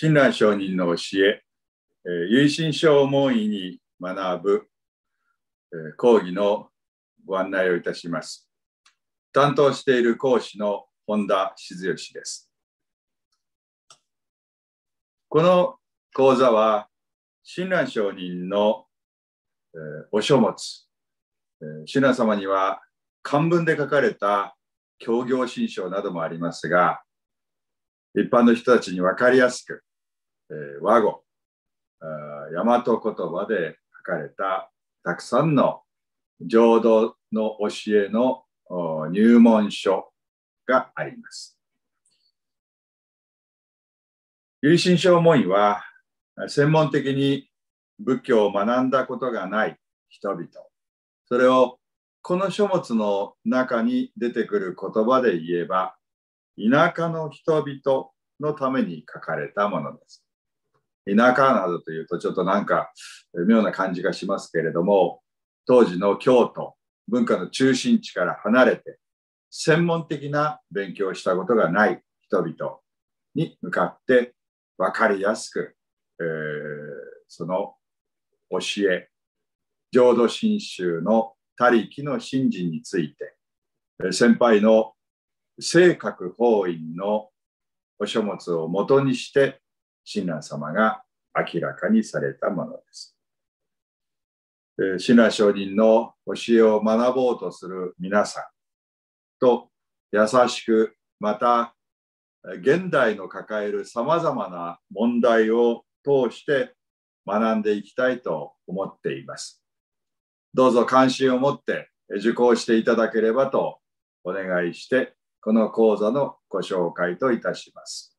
親鸞上人の教え、えー、唯心証門医に学ぶ、え、講義のご案内をいたします。担当している講師の本田静義です。この講座は、親鸞上人の、え、お書物、え、親鸞様には漢文で書かれた協業新書などもありますが、一般の人たちに分かりやすく、え、和語、大和言葉で書かれたたくさんの浄土の教えの入門書があります。唯心証門医は専門的に仏教を学んだことがない人々、それをこの書物の中に出てくる言葉で言えば、田舎の人々のために書かれたものです。田舎などというとちょっとなんか妙な感じがしますけれども、当時の京都、文化の中心地から離れて、専門的な勉強をしたことがない人々に向かって分かりやすく、えー、その教え、浄土真宗の他力の信心について、先輩の正確法院のお書物をもとにして親鸞様が明らかにされたものです。親鸞上人の教えを学ぼうとする皆さんと優しくまた現代の抱えるさまざまな問題を通して学んでいきたいと思っています。どうぞ関心を持って受講していただければとお願いして、この講座のご紹介といたします。